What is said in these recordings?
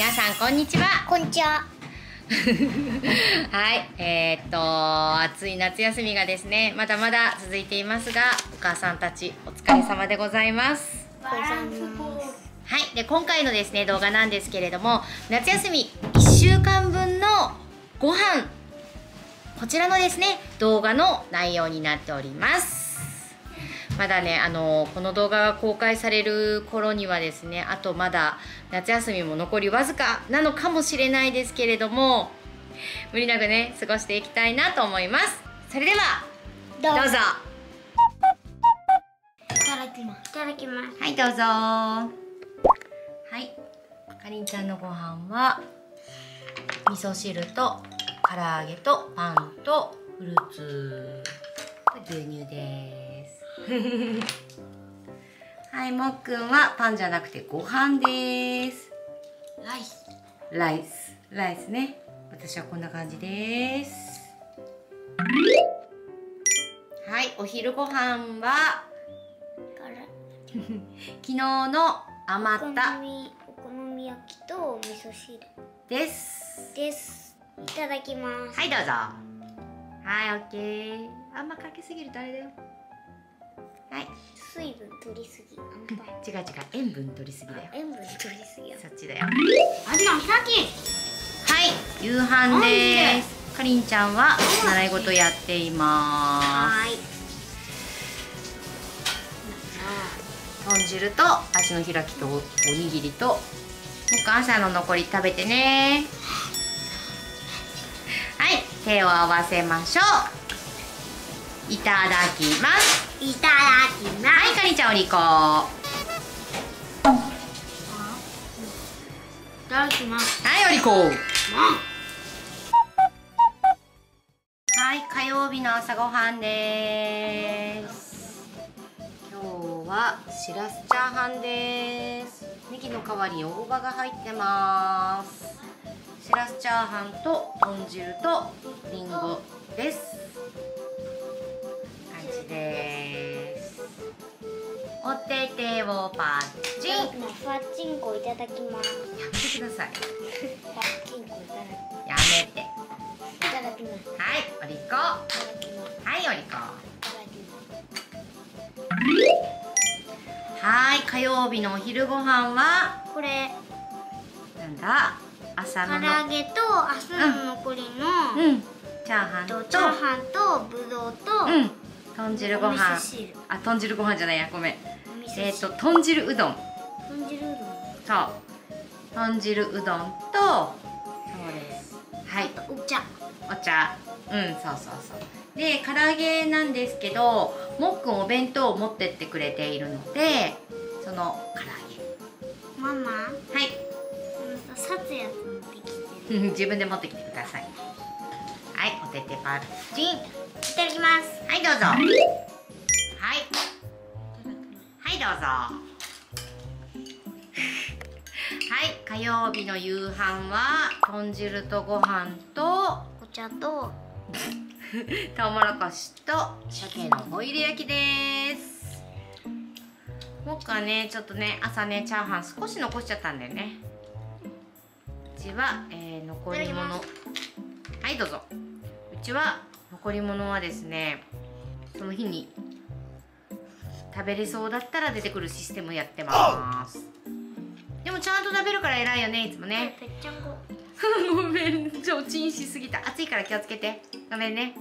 皆さんこんにちはこんにちは。はいえー、っと暑い夏休みがですねまだまだ続いていますがお母さんたちお疲れ様でございます。はいで今回のですね動画なんですけれども夏休み1週間分のご飯こちらのですね動画の内容になっておりますまだねあのこの動画が公開される頃にはですねあとまだ夏休みも残りわずかなのかもしれないですけれども無理なくね過ごしていきたいなと思います。それではどどうぞ。いただきます。いただきます。はいどうぞ。はい。かりんちゃんのご飯は味噌汁と唐揚げとパンとフルーツ。牛乳です はいもっくんはパンじゃなくてご飯です。ライス。ライス。ライスね。私はこんな感じです。はいお昼ご飯は？昨日の余おった。お好み焼きと味噌汁。です。です。いただきます。はいどうぞ。はいオッケー。あんまかけすぎるとあれだよはい水分取りすぎ。違う違う塩分取りすぎだよ塩分取りすぎや。そっちだよ味の開き。はい夕飯ですかりんちゃんは習い事やっていま。す豚汁と足の開きとおにぎりともう朝の残り食べてねはい手を合わせましょういただきますいただきまはいかりんちゃんお利口。はす。いただきます。いお利口。はい火曜日の朝ごはんです。今日はしらすチャーハンです。ネギの代わりに大葉が入ってます。しらすチャーハンと豚汁とりんごです感じです。お手手をパッチン。やファッチンコいただきます。めてくださいファッチン。コいただきやめて。いただきます。いはいお利口ただきます。はいお利口いただきます。はい火曜日のお昼ご飯はこれ。なんだ？朝唐のの揚げと明日の残りの、うん。チャーハンととチャーハンとぶどうと、うん豚汁ご飯。あ豚汁ご飯じゃないやごめん。えっ、と豚汁うどん。豚汁うどん。そう。豚汁うどんとそうです。はい。お茶。お茶。うんそうそうそう。で唐揚げなんですけどもっくんお弁当を持ってってくれているのでその唐揚ママ？げはい。さ刺すやつ持ってきて。る 自分で持ってきてください。はいおててパッチン。いただきますはいどうぞ。はい。はいどうぞ。はい火曜日の夕飯は豚汁とご飯とお茶と トウモロコシと鮭のホイル焼きです。僕はねちょっとね朝ねチャーハン少し残しちゃったんだよね。うちは、えー残り物。はいどうぞ。うちは残り物はですねその日に食べれそうだったら出てくるシステムやってます。でもちゃんと食べるから偉いよねいつもね。ごめんちょチンしすぎた。暑いから気をつけて。ごめんね。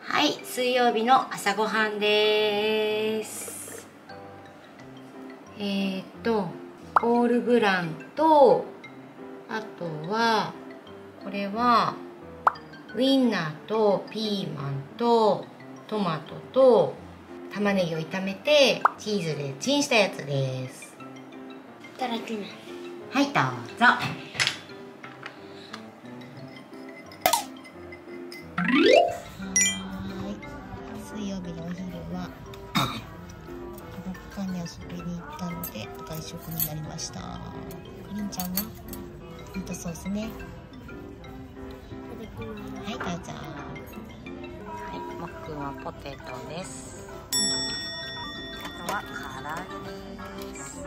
はい水曜日の朝ごはんです。えー、っとオールブランとあとはこれはウインナーとピーマンとトマトと玉ねぎを炒めてチーズでチンしたやつです。いただきます。はいどうぞ。水曜日のお昼はどっかに遊びに行ったので外食になりました。りんちゃんは？ミートソースねポテトです。あとは唐揚げです。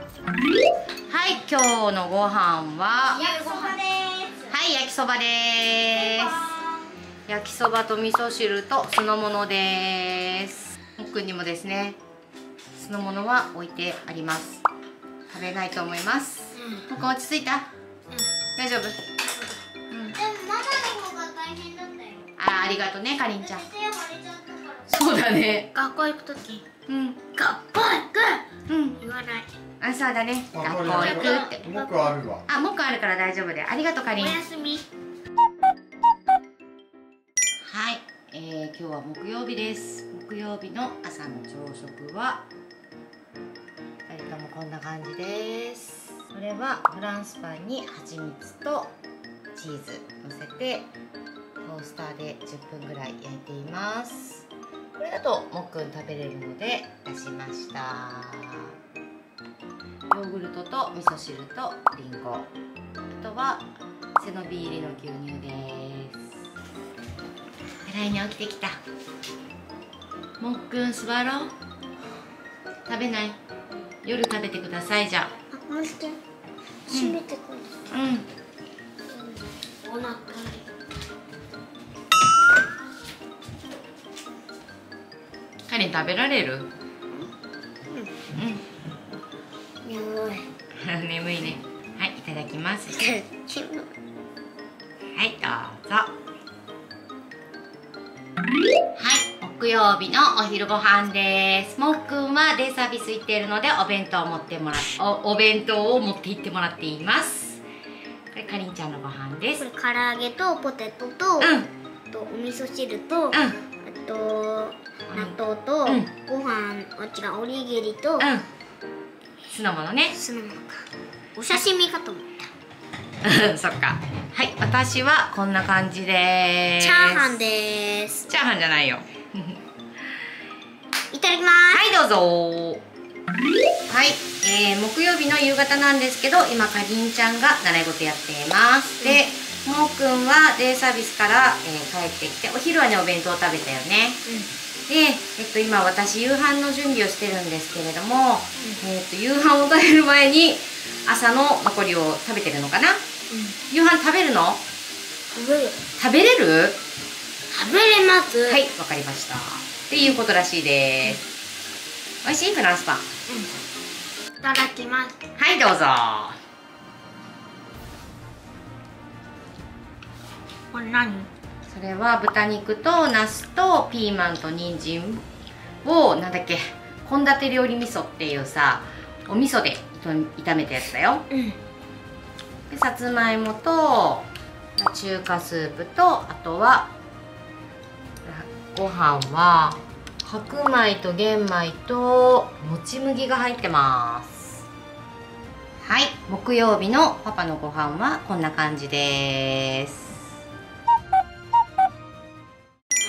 はい今日のご飯は？焼きそばです。はい焼きそばです。焼きそばと味噌汁と酢の物です。もっくんにもですね酢の物は置いてあります。食べないと思います。もっくん落ち着いた？大丈夫？うん。でもママの方が大変だったよ。あありがとうねかりんちゃんそうだね。学校行くときうん。学校行く。うん。言わない。あそうだね。あ学校行くって。もう一個あるわ。あもう一個あるから大丈夫でありがとうかりんおやすみ。はい、えー、今日は木曜日です。木曜日の朝の朝食は2人ともこんな感じです。これはフランスパンに蜂蜜とチーズ乗せてトースターで10分ぐらい焼いていますこれだともっくん食べれるので出しました。ヨーグルトと味噌汁とりんごあとは背伸び入りの牛乳です。笑いに起きてきた。もっくん座ろう。食べない。夜食べてくださいじゃあ。閉めてくるあうん。お腹カレン食べられる？うん。眠い。眠いね。はいいただきます。はいどうぞ。はい木曜日のお昼ご飯です。もっくんはデイサービス行っているのでお弁当を持ってもらっおお弁当を持って行ってもらっています。これかりんちゃんのご飯です。唐揚げとポテトと、うん。あとお味噌汁と、うんあと納豆と、うん。ご飯あ違うおにぎりと、うん。酢の物ね。酢の物か。お刺身かと思っ そっか。はい私はこんな感じです。たチャーハンです。チャーハンじゃないよ。いただきます。はいどうぞ。はい、えー、木曜日の夕方なんですけど今かりんちゃんが習い事やっています、でもーくんはデイサービスから、えー帰ってきてお昼はねお弁当を食べたよね。で、えっと、今私夕飯の準備をしてるんですけれども、えっと、夕飯を食べる前に朝の残りを食べてるのかな？夕飯食べるの？食べる。食べれる？食べれます。はいわかりました。っていうことらしいです。美味しい？フランスパン。いただきます。はいどうぞこれ何？それは豚肉とナスとピーマンと人参をなんだっけ献立料理味噌っていうさお味噌で炒めたやつだよ。うん。でさつまいもと中華スープとあとはご飯は白米と玄米ともち麦が入ってます。はい。木曜日のパパのご飯はこんな感じです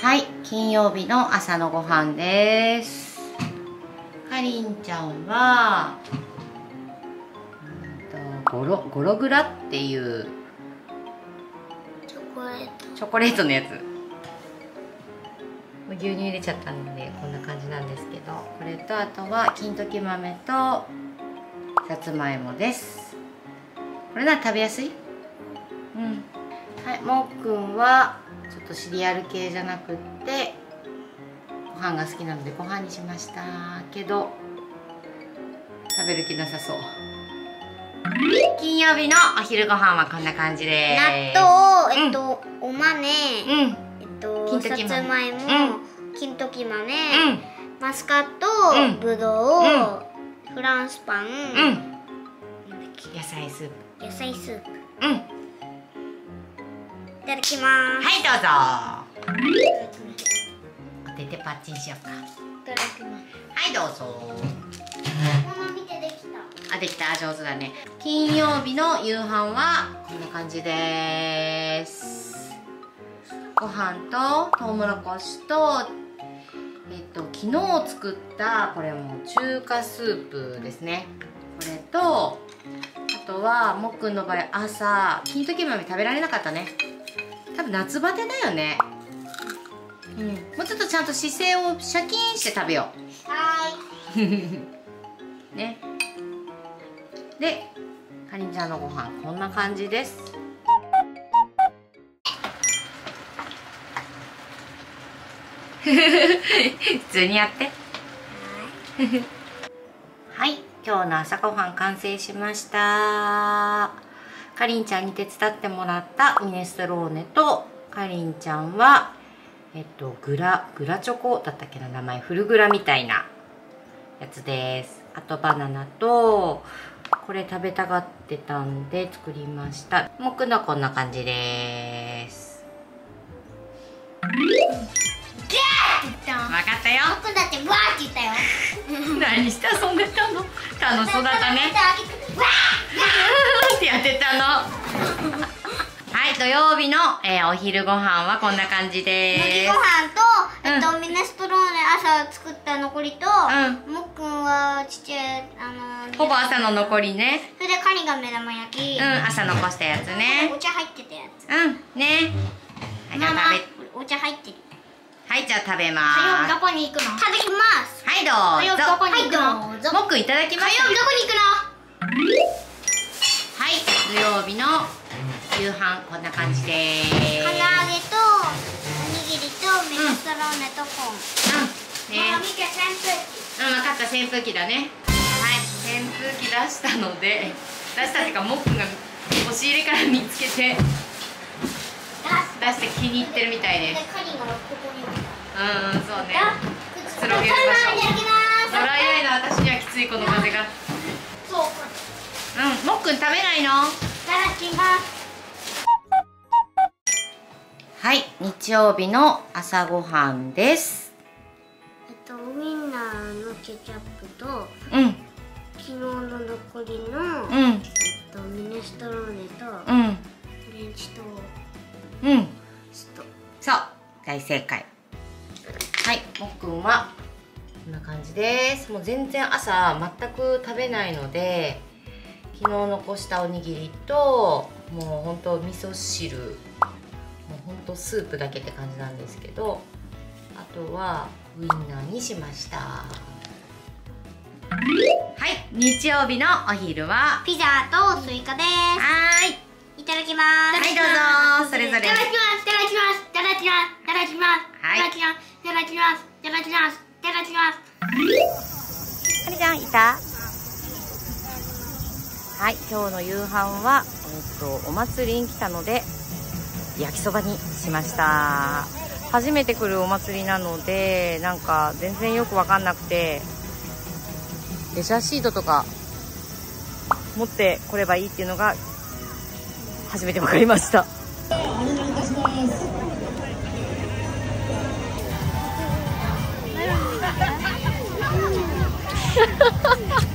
はい金曜日の朝のご飯です。かりんちゃんはうんとゴロゴログラっていうチョコレート。チョコレートのやつ。牛乳入れちゃったのでこんな感じなんですけど。これとあとは金時豆とさつまいもです。これなら食べやすい？うん。はいもっくんはとシリアル系じゃなくってご飯が好きなのでご飯にしました。けど食べる気なさそう。金曜日のお昼ご飯はこんな感じです。納豆えっと、お豆うん。えっと金さ時豆。つまいも、う金時豆、うん。マスカット、うん。ぶどう、フランスパン、野菜スープ。け野菜スープ。うんただきます、どうぞ。お手手パッチンしようか。いただきます。はいどうぞあできた。上手だね。金曜日の夕飯はこんな感じです。ご飯とトウモロコシとえっと昨日作ったこれも中華スープですね。これとあとはもっくんの場合朝金時豆食べられなかったね多分夏バテだよね。うん。もうちょっとちゃんと姿勢をシャキーンして食べよう。は ね。でかりんちゃんのご飯こんな感じです。普通にやって。はい。今日の朝ごはん完成しましたかりんちゃんに手伝ってもらったミネストローネとかりんちゃんはえっとグラグラチョコだったっけな名前フルグラみたいなやつです。あとバナナとこれ食べたがってたんで作りました。もくのこんな感じです。言った分かったよ。僕だってわーって言ったよ。何して遊んでたの。楽しそうだったね。わってやってたのはい土曜日の、えーお昼ご飯はこんな感じーで麦すご飯と、えっと、ミネストローネ朝作った残りと、うもっくんはちっちゃいあのほぼ朝の残りね。それでカニが目玉焼き、うん朝残したやつね。お茶入ってたやつ。うんね。はいじゃあママ食べお茶入ってる。はいじゃあ食べま火曜日すどこに行くの？食べます。はいどどうぞはいどうぞ。もっくんいただきました火曜日どこに行くの？はい土曜日の夕飯こんな感じでーす。唐揚げとおにぎりとミネストローネとコーン、うんね。ママ見て扇風機。うん、分かった扇風機だね。はい。扇風機出したので出したっていうかもっくんが押し入れから見つけて出して気に入ってるみたいです。うんうんそうね。くつろげる場所。ドライアイの私にはきついこの風がうんもっくん食べないの？いただきます。はい日曜日の朝ごはんです。えっとウインナーのケチャップとうん。昨日の残りの、うん。えっとミネストローネとうん。フレンチトーうん。ストそう。大正解。はいもっくんはこんな感じです。もう全然朝全く食べないので昨日残したおにぎりともうほんと味噌汁もうほんとスープだけって感じなんですけどあとはウインナーにしました。はい日曜日のお昼はピザとスイカです。はーい。いただきます。はいどうぞ。それぞれ。いただきます。いただきます。いただきます。いただきます。はい。いただきます。いただきます。いただきます。いただきます。ゃんいた？はい今日の夕飯は、えっとお祭りに来たので焼きそばにしました。初めて来るお祭りなのでなんか全然よく分かんなくてレジャーシートとか持ってこればいいっていうのが初めて分かりました。